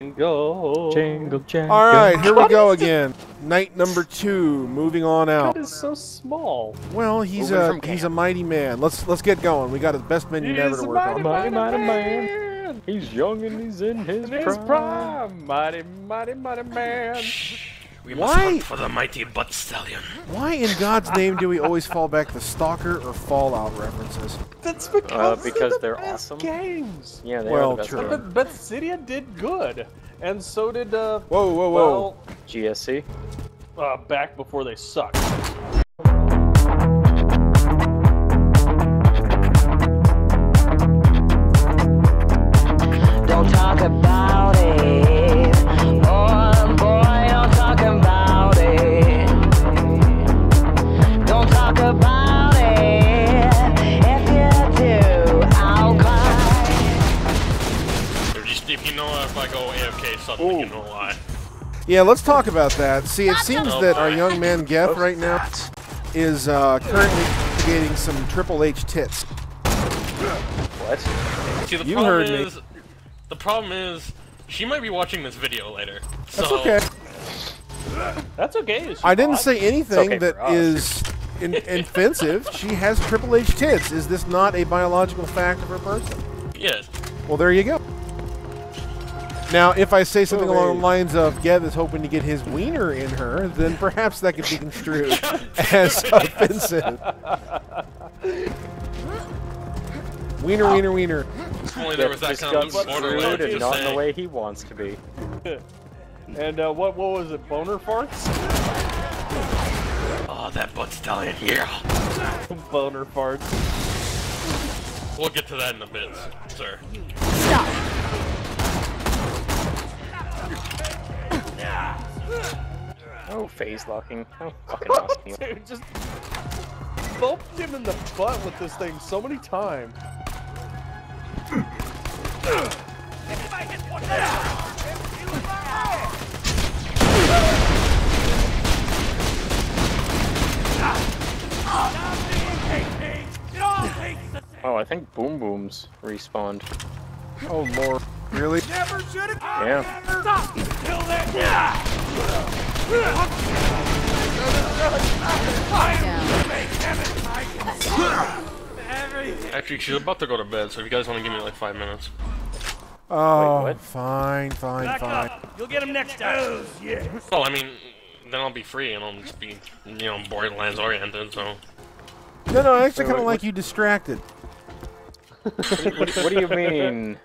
Jingle, Jingle jangle. All right, here we go again. Night number two. Moving on out. That is so small. Well, he's Moving a he's a mighty man. Let's let's get going. We got the best menu He ever is to a work on. mighty, Mighty, mighty man. He's young and he's in his, In his prime. prime. Mighty, mighty, mighty man. We Why? must hunt for the mighty butt stallion. Why in God's name do we always fall back to Stalker or Fallout references? That's because, Uh, because they're, they're the best awesome. games. Yeah, they Well, are the best. true. ever. But, but Cydia did good. And so did, uh, Whoa, whoa, whoa! well, GSC. uh, back before they sucked. AFK suddenly, you know why. yeah, let's talk about that. See, it seems Oh, that our young man Geth right now is uh, currently getting some Triple H tits. What? See, the You problem heard me. the problem is, she might be watching this video later. That's okay. That's okay. I didn't fought. say anything okay that for us. is in, offensive. She has Triple H tits. Is this not a biological fact of her person? Yes. Well, there you go. Now, if I say something along the lines of Geth is hoping to get his wiener in her, then perhaps that could be construed as offensive. Wiener, wiener, wiener. If only there was that Just kind got of what's border rude line, and not in the way he wants to be. And uh, what what was it? Boner farts? Oh, that butt stallion, here. Boner farts. We'll get to that in a bit, sir. Oh, phase locking. Oh, fucking awesome. Dude, just bumped him in the butt with this thing so many times. Oh, I think Boom Booms respawned. Oh, Lord. Really? Never should have. Yeah. Actually, she's about to go to bed, so if you guys want to give me like five minutes. Oh, what? fine, fine, fine. Up. You'll get him next time. Oh, yeah. Well, I mean, then I'll be free and I'll just be, you know, Borderlands oriented, so. No, no, I actually Wait, kind of wait, like you distracted. What, what do you mean?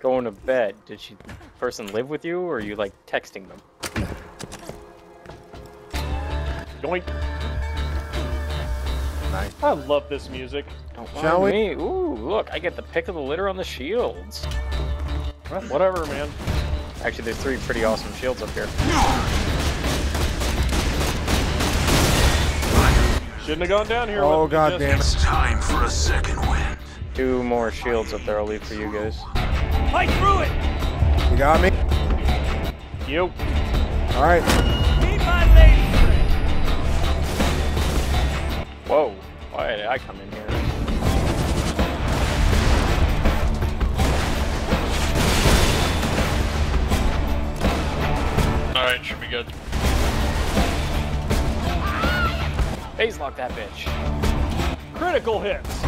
Going to bed? Did she person live with you, or are you like texting them? Yoink. Nice. I love this music. Don't Shall mind we? Me. Ooh, look, I get the pick of the litter on the shields. Whatever, man. Actually, there's three pretty awesome shields up here. Shouldn't have gone down here. Oh, with god damn it. It's time for a second win. Two more shields up there. I'll leave for you guys. You got me? Yo. All right. Whoa! Why did I come in here? Alright, should be good. Phase lock that bitch. Critical hits.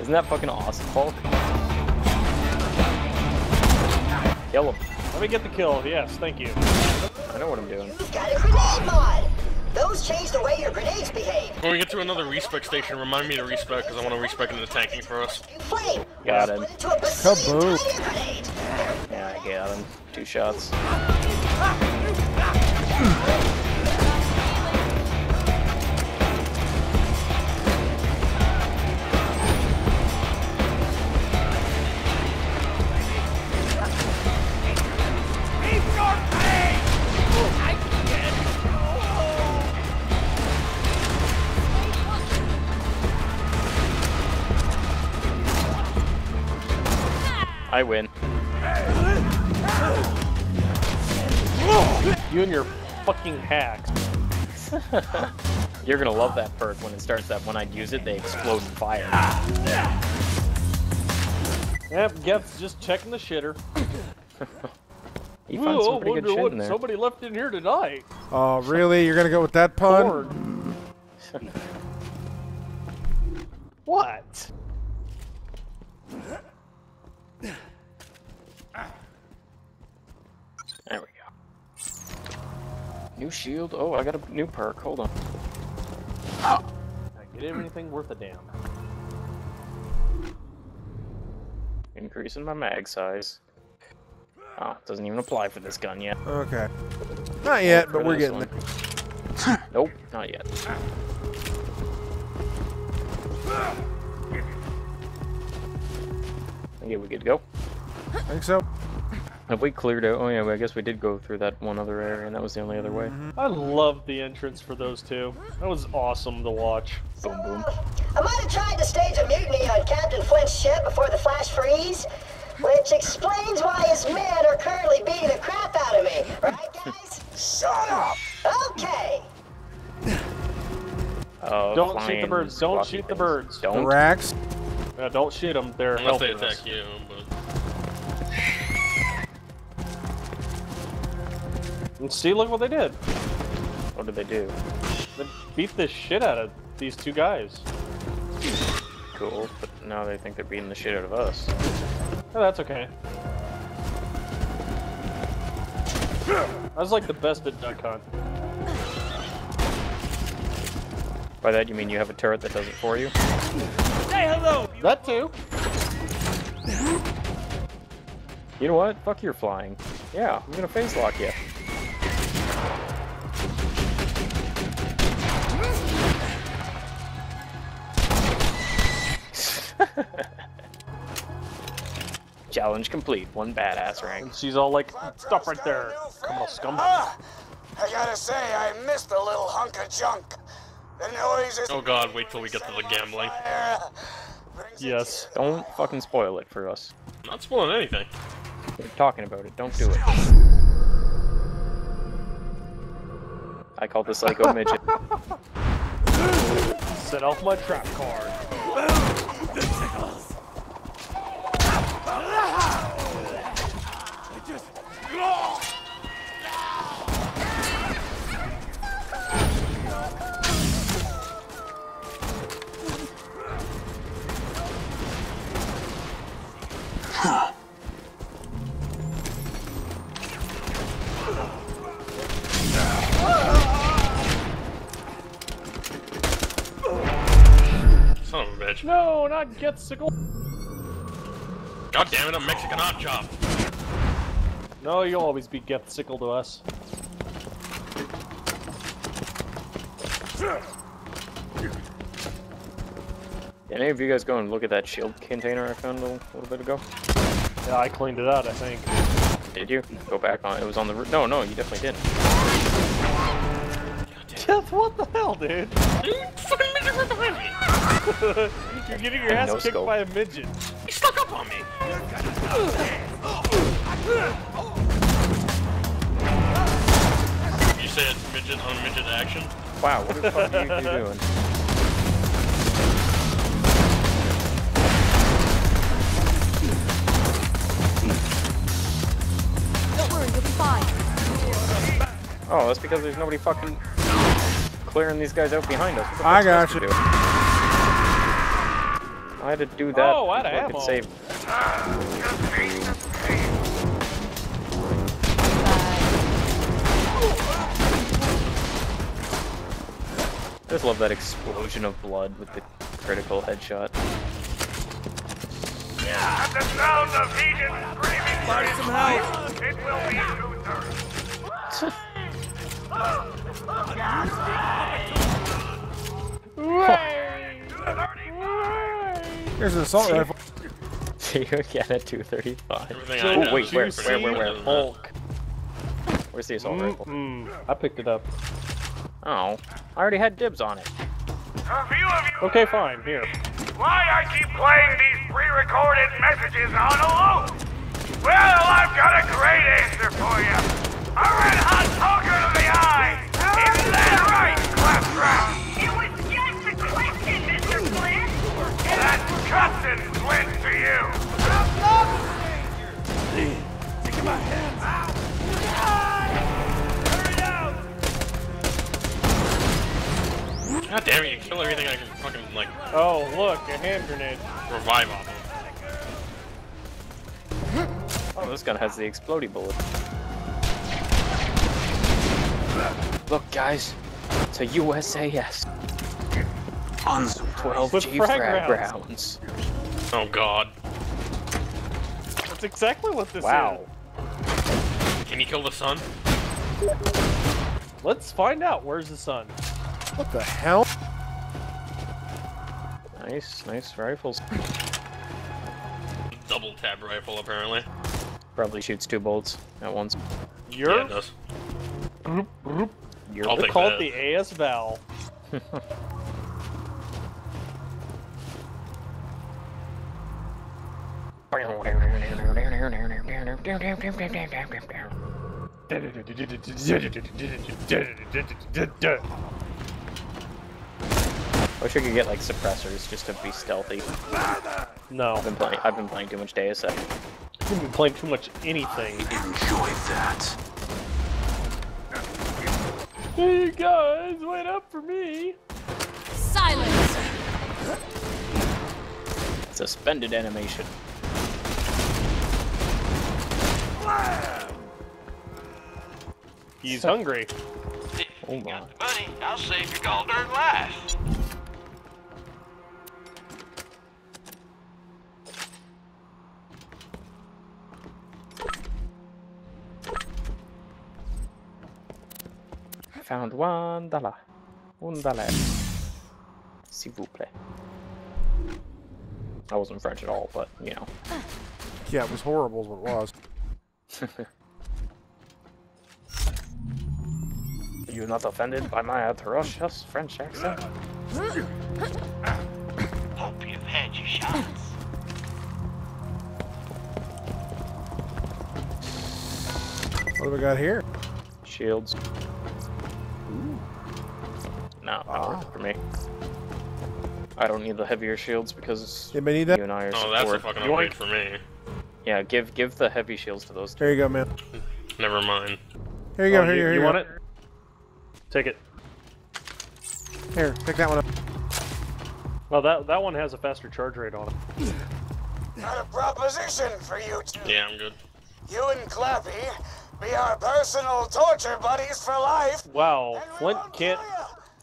Isn't that fucking awesome, Hulk? Kill him. Let me get the kill. Yes, thank you. I know what I'm doing. You've got a grenade mod. Those change the way your grenades behave. When we get to another respec station, remind me to respec because I want to respec into the tanking for us. Flame. Got him. Split into a bazillion Kaboom. Yeah, I got him. Two shots. Ah! I win. You and your fucking hacks. You're gonna love that perk when it starts that when I use it, they explode in fire. Yep, Geth's just checking the shitter. He finds Ooh, some pretty good wonder shit what in there. somebody left in here tonight. Oh, really? You're gonna go with that pun? Corn. what? There we go. New shield. Oh, I got a new perk. Hold on. I get everything worth a damn. Increasing my mag size. Oh, doesn't even apply for this gun yet. Okay. Not yet, but we're getting one. there. Nope, not yet. Okay, we good to go. I think so. Have we cleared out? Oh yeah, I guess we did go through that one other area, and that was the only other way. I love the entrance for those two. That was awesome to watch. Boom, boom. I might have tried to stage a mutiny on Captain Flint's ship before the flash freeze, which explains why his men are currently beating the crap out of me. Right, guys? Shut up! Okay. Uh, Don't shoot the birds, don't blocky shoot the birds. Don't. racks. Uh, don't shoot them. They're Unless they helping attack us. you, but And see, look what they did. What did they do? They beat the shit out of these two guys. Cool, but now they think they're beating the shit out of us. Oh, that's okay. I was like the best at Duck Hunt. By that you mean you have a turret that does it for you? Say hello! That too. You know what? Fuck your flying. Yeah, I'm gonna phase lock you. Challenge complete. One badass rank. And she's all like, stop right there. Come on, scum. Ah, I gotta say, I missed a little hunk of junk. The noises. oh god, wait till we get to the gambling. fire, brings a Yes. Don't fucking spoil it for us. I'm not spoiling anything. We're talking about it. Don't do it. I call the psycho midget. Set off my trap card. Son of a bitch. No, not get sickle. God damn it, I'm Mexican hot chop. No, you'll always be get sickle to us. Did any of you guys go and look at that shield container I found a little bit ago? Yeah, I cleaned it out, I think. Did you? Go back on. It was on the. roo- No, no, you definitely didn't. Jeff, what the hell, dude? Dude, fucking midget right behind me. You're getting your ass No kicked scope. by a midget. He stuck up on me. You said midget on midget action? Wow, what the fuck are you doing? Don't worry, you'll. Oh, that's because there's nobody fucking clearing these guys out behind us. I got you. I had to do that Oh, out of before I could ammo. save. Just love that explosion of blood with the critical headshot. At the sound of heated screaming Find some help. It will be two-thirds. There's an assault rifle. See you again at 235. Everything I So have wait, where, where, where, where? Hulk. Where's the assault rifle? Mm, I picked it up. Oh, I already had dibs on it. A few of you Okay, fine. Here. why I keep playing these pre-recorded messages on a loop. Well, I've got a great answer for you. A red hot poker to the eye. Isn't that right, Claptrap? God damn it, you kill everything I can fucking, like, Oh, look, a hand grenade. revive off of. Oh, this gun has the explodey bullet. Look, guys, it's a USAS. Tons of 12 With G frag frag rounds. rounds. Oh god. That's exactly what this Wow. is. Can you kill the sun? Let's find out. Where's the sun? What the hell? Nice, nice rifles. Double tab rifle, apparently. Probably shoots two bolts at once. You're Yeah, it does. You're I'll they take call that. it the AS Val. Wish I could get like suppressors just to be stealthy. No, I've been playing. I've been playing too much Deus Ex. you've been playing too much anything. Enjoy that. Hey guys, wait up for me. Silence. Suspended animation. He's hungry. Oh my. Buddy, I'll save your gall darn life. Found one dollar. Un dollar. S'il vous plaît. I wasn't French at all, but you know. Yeah, it was horrible is what it was. You're not offended by my atrocious French accent? Hope you've had your shots. What do we got here? Shields. No, not Ah. worth it for me. I don't need the heavier shields because Anybody need that? you and I are Oh, that's a support. fucking You want- upgrade for me. Yeah, give give the heavy shields to those two. Here you go, man. Never mind. Here you go. Oh, here you, you, you here want you it? Take it. Here, pick that one up. Well, that that one has a faster charge rate on it. Got a proposition for you two. Yeah, I'm good. You and Clappy be our personal torture buddies for life. Wow, and Flint can't kill ya.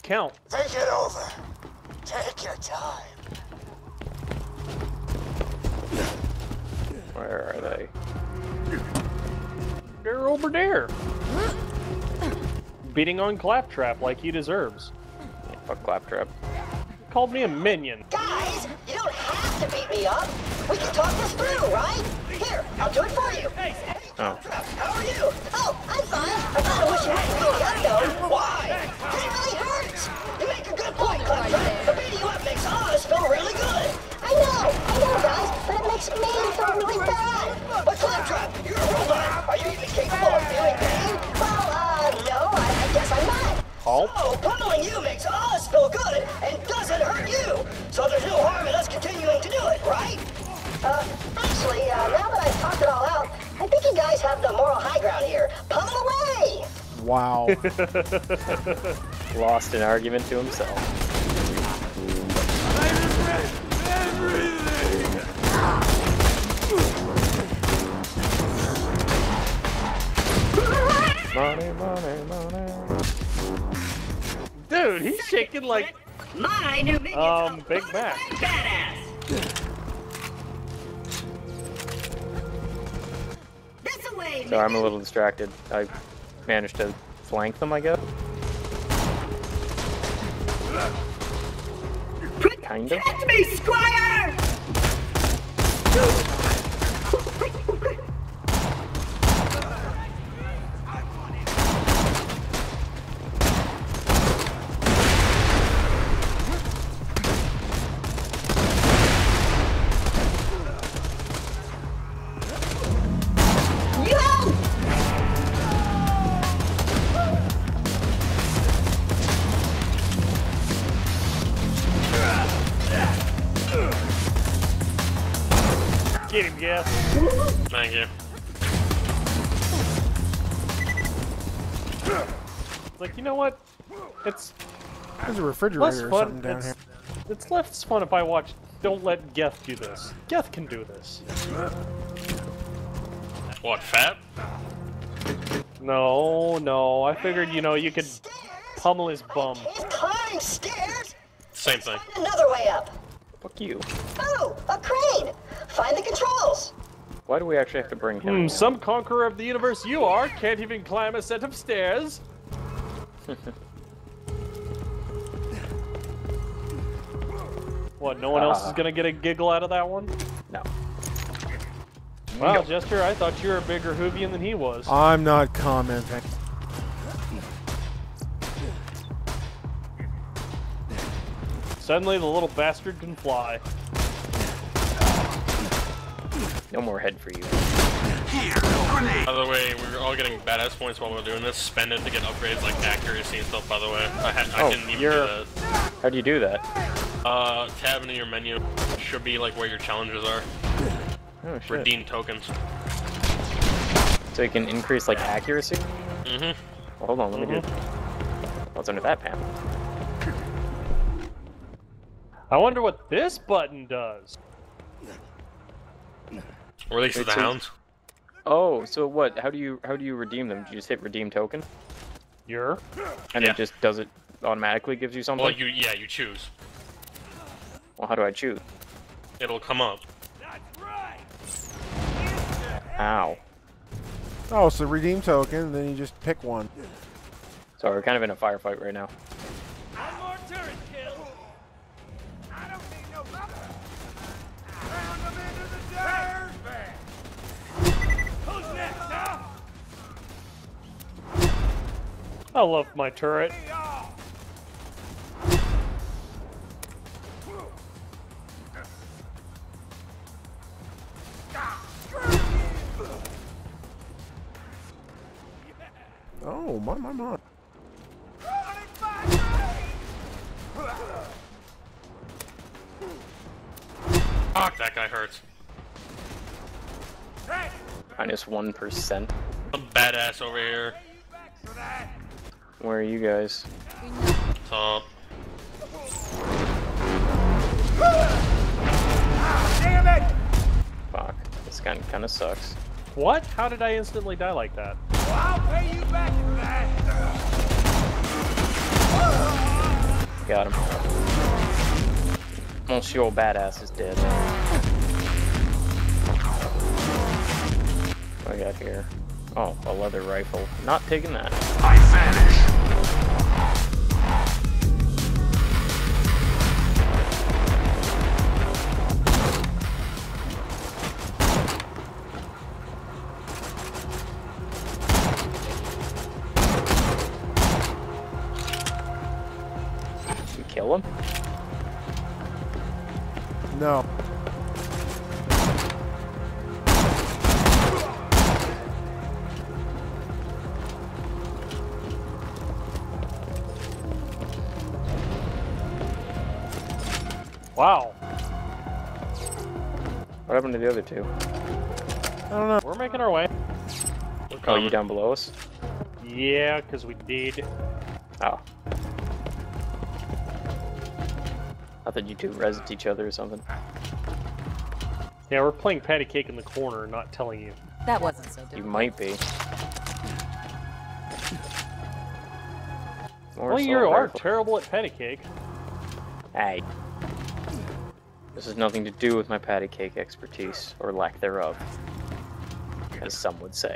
Count. Think it over. Take your time. Where are they? They're over there. Beating on Claptrap like he deserves. Yeah, fuck Claptrap. Called me a minion. Guys, you don't have to beat me up. We can talk this through, right? Here, I'll do it for you. Hey, Oh. how are you? Oh, I'm fine. I wish you hadn't beat me up, though. Really bad. But Claptrap, you're a robot. Are you even capable of feeling pain? Well, uh, no, I, I guess I'm not. Halt. So, pummeling you makes us feel good and doesn't hurt you. So there's no harm in us continuing to do it, right? Uh, actually, uh, now that I've talked it all out, I think you guys have the moral high ground here. Pummel away! Wow. Lost an argument to himself. Dude, he's shaking like My new minions um Big Mac. badass! This away, So I'm a little distracted. I managed to flank them, I guess. Kind of. Protect me, Squire! Refrigerator Less or fun. something down It's, here. it's less fun if I watch. Don't let Geth do this. Geth can do this. What, fat? No, no. I figured you know you could pummel his bum. Can't climb stairs. Same thing. Find another way up. Fuck you. Oh, a crane. Find the controls. Why do we actually have to bring him? Hmm, some conqueror of the universe you are can't even climb a set of stairs. what? No one else is Ah. gonna get a giggle out of that one? No. Wow, Jester, I thought you were a bigger Hoovian than he was. I'm not commenting. Suddenly, the little bastard can fly. No more head for you. By the way, we're all getting badass points while we're doing this. Spend it to get upgrades like accuracy and stuff, by the way. I, had, I Oh, didn't even do you're- that. How do you do that? Uh, tab into your menu. Should be like where your challenges are. Oh shit. Redeem tokens. So you can increase like accuracy? Mm-hmm. Well, hold on, let me do. What's under that panel? I wonder what this button does. Release of Wait, the so- hounds. Oh, so what? How do you how do you redeem them? Do you just hit redeem token, You're? and Yeah. it just does it automatically? Gives you something? Well, you yeah, you choose. Well, how do I choose? It'll come up. Ow. Oh, so redeem token, then you just pick one. So we're kind of in a firefight right now. I love my turret. Fuck, that guy hurts. Minus Minus one percent. Some badass over here. Where are you guys? Top. Fuck. This gun kind of sucks. What? How did I instantly die like that? Got him. Monsieur Badass is dead. What I got here? Oh, a leather rifle. Not taking that. I vanish. No. Wow. What happened to the other two? I don't know. We're making our way. We're Oh, coming. you down below us? Yeah, because we did. Oh. I thought you two rezzed each other or something. Yeah, we're playing patty cake in the corner, not telling you. That wasn't so You might be. More Well, you are rifle. terrible at patty cake. Hey. This has nothing to do with my patty cake expertise, or lack thereof. As some would say.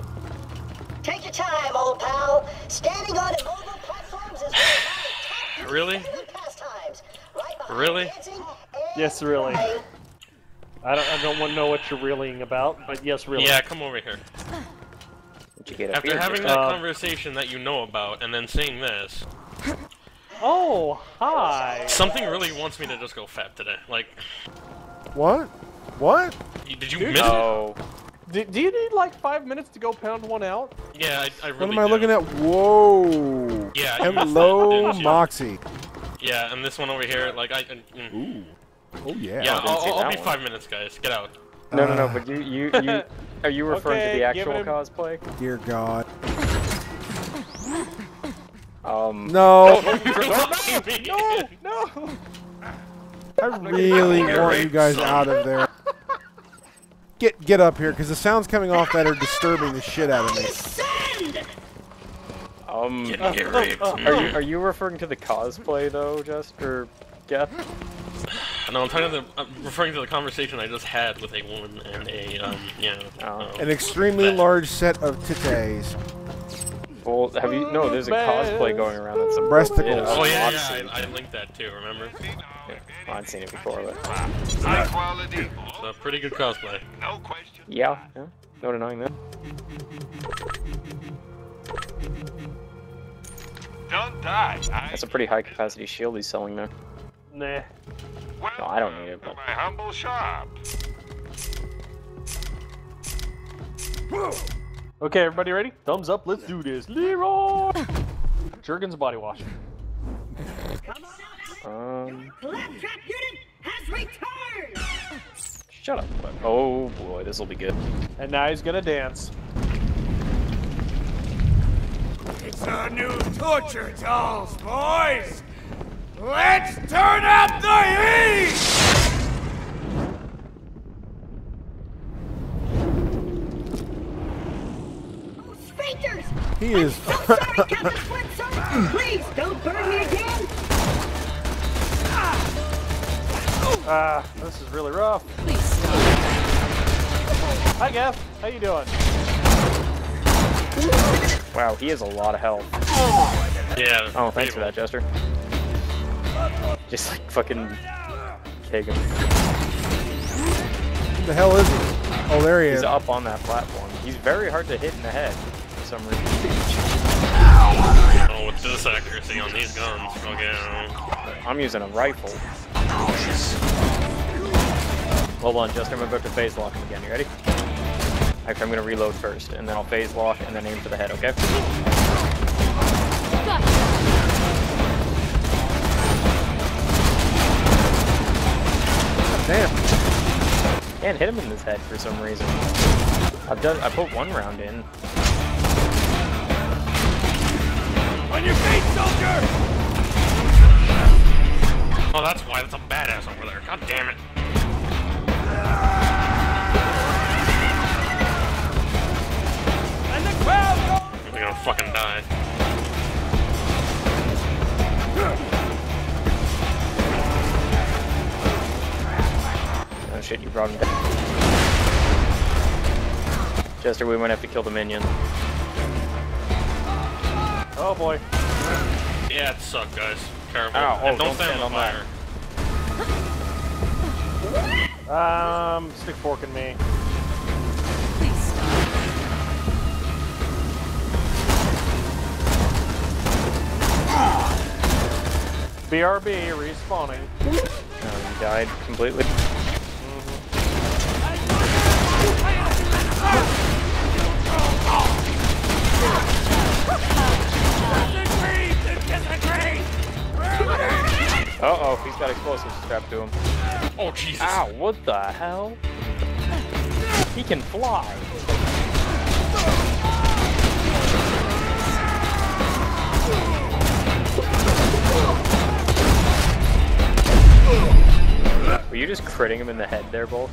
Take your time, old pal. Standing on immobile platforms is one of my Really? favorite pastimes. Right behind Really? Yes, really. I don't, I don't want to know what you're reeling about, but yes, really. Yeah, come over here. You get After beard having this that Uh, conversation that you know about, and then seeing this, Oh, hi. something really wants me to just go fat today. Like, What? What? you- did you Dude. miss it? Oh, Do, do you need like five minutes to go pound one out? Yeah, I, I really What am I do. looking at? Whoa. Yeah, you missed that, Hello, didn't you? Moxxi. Yeah, and this one over here, like, I. I- mm. Ooh. Oh, yeah. Yeah, didn't I'll, I'll, I'll be one. five minutes, guys. Get out. no, no, no, Uh, but you, you, you, are you referring Okay, to the actual it cosplay? Dear God. Um. No, no, No! I really want you guys out of there. Get get up here, because the sounds coming off that are disturbing the shit out of me. Um. Getting get raped. Are you are you referring to the cosplay though, just or Geth? No, I'm talking to the, I'm referring to the conversation I just had with a woman and a, um, yeah. Oh. um, An extremely that- large set of titties. Well, have you? No, there's a cosplay going around that's a Breasticles. Oh, yeah, I've yeah, seen- I, I linked that too, remember? yeah, I'd seen it before, but High quality. It's a pretty good cosplay. No question. yeah, yeah, no denying that. Don't die. I That's a pretty high capacity shield he's selling there. Nah. No, I don't need it, to but my humble shop. Okay, everybody ready? Thumbs up, let's do this. Leroy! Jergens body wash. um, Claptrap unit has returned! shut up. Oh boy, this will be good. And now he's gonna dance. It's our new torture dolls, boys! Let's turn up the heat! Sphincters! He is. So sorry, Captain Flintstone! Please, don't burn me again! Ah, this is really rough. Please stop. Hi, Gaff. How you doing? Wow, he has a lot of health. Yeah. Oh, thanks for that, Jester. Just like fucking keg him. the hell is he? Oh, there he He's is. up on that platform. He's very hard to hit in the head for some reason. Oh, with this accuracy on these guns. Okay. I'm using a rifle. Hold on, Jester. I'm about to phase lock him again. You ready? Actually, I'm gonna reload first, and then I'll phase lock, and then aim for the head. Okay? Damn. Can't hit him in his head for some reason. I've done. I put one round in. On your feet, soldier! Oh, that's why. That's a badass over there. God damn it. Fucking die. Oh shit, you brought him down. Jester, we might have to kill the minion. Oh boy. Yeah, it sucked, guys. Careful. Ow, oh, and don't don't stand stand on on that. fire. Um, stick fork in me. BRB respawning. Oh, he died completely. Disagree! Disagree! Uh oh, he's got explosives strapped to him. Oh, Jesus. Ow, what the hell? He can fly. Were you just critting him in the head there, Bolt?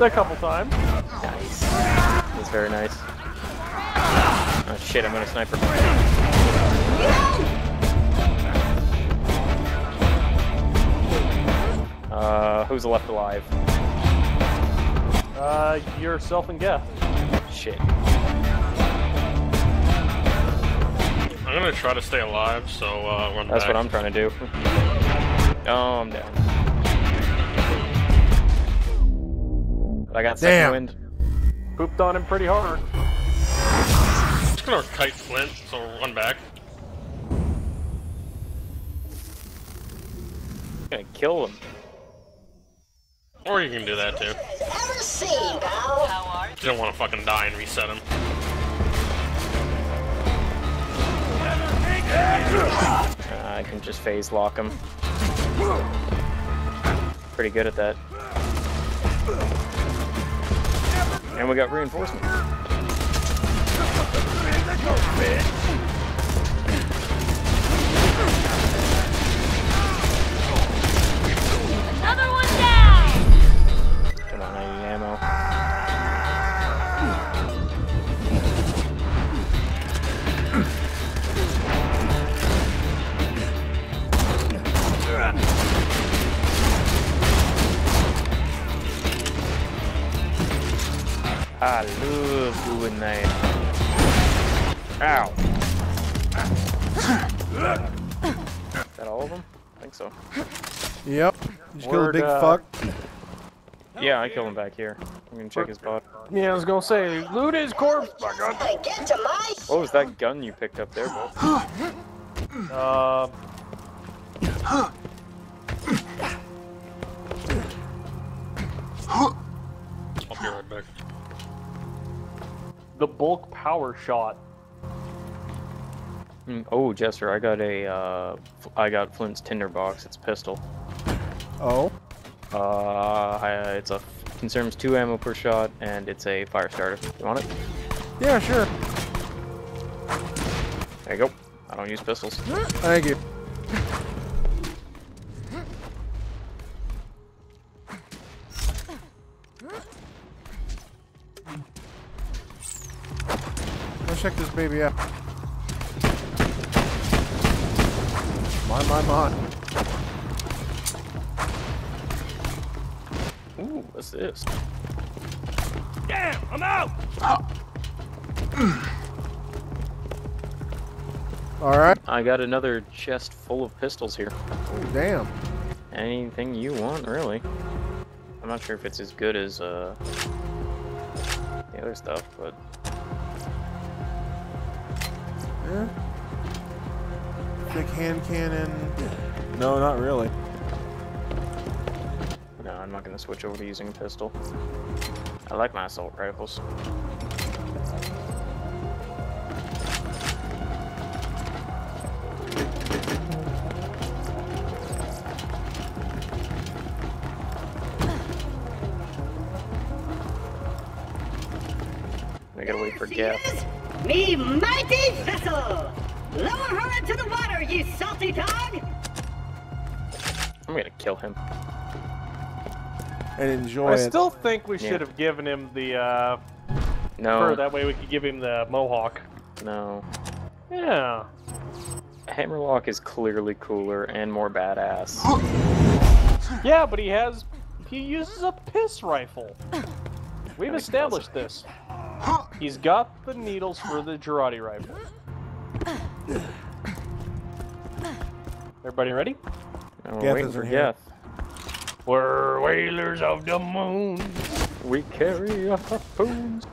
A couple times. Nice. That's very nice. Oh shit, I'm gonna sniper. Uh, who's left alive? Uh, yourself and Geth. Shit. I'm gonna try to stay alive, so uh, run That's back. what I'm trying to do. Oh, I'm down. But I got second Damn. wind. Pooped on him pretty hard. I'm just gonna kite Flint, so run back. I'm gonna kill him. Or you can do that too. Ever seen, pal? You don't want to fucking die and reset him. Uh, I can just phase lock him. Pretty good at that. And we got reinforcement. I love doing that. Ow. Is that all of them? I think so. Yep. Did you kill the Word, big uh, fuck? Yeah, I killed him back here. I'm gonna check his body. Yeah, I was gonna say, loot his corpse. My God. Get to my What was that gun you picked up there, Bo? Uh, I'll be right back. The bulk power shot. Mm, Oh, Jester, I got a, uh, f- I got Flint's tinderbox. It's a pistol. Oh. Uh, I, it's a consumes two ammo per shot, and it's a fire starter. You want it? Yeah, sure. There you go. I don't use pistols. Thank you. Baby out. My, my, my. Ooh, what's this? Damn, I'm out! Alright. I got another chest full of pistols here. Oh, damn. Anything you want, really. I'm not sure if it's as good as, uh, the other stuff, but Thick hand cannon. No, not really. no, I'm not gonna switch over to using a pistol. I like my assault rifles. I gotta wait for Gaff. Me mighty vessel! Lower her into the water, ye salty dog! I'm gonna kill him. And enjoy I it. still think we Yeah. should have given him the uh, No, fur. That way we could give him the mohawk. no. Yeah. Hammerlock is clearly cooler and more badass. Yeah, but he has. He uses a piss rifle. We've established this. He's got the needles for the Girardi rifle. Everybody ready? And we're Gaff waiting isn't for here. Gaff. We're whalers of the moon. We carry our harpoons.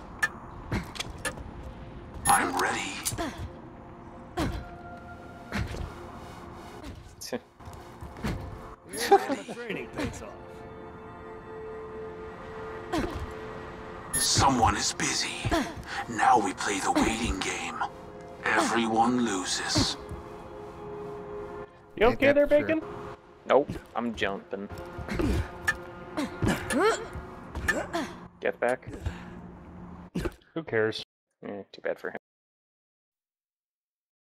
I'm ready. Training pays off. Someone is busy. Now we play the waiting game. Everyone loses. You Ain't okay that there, true? Bacon? Nope, I'm jumping. Get back. Who cares? Eh, too bad for him.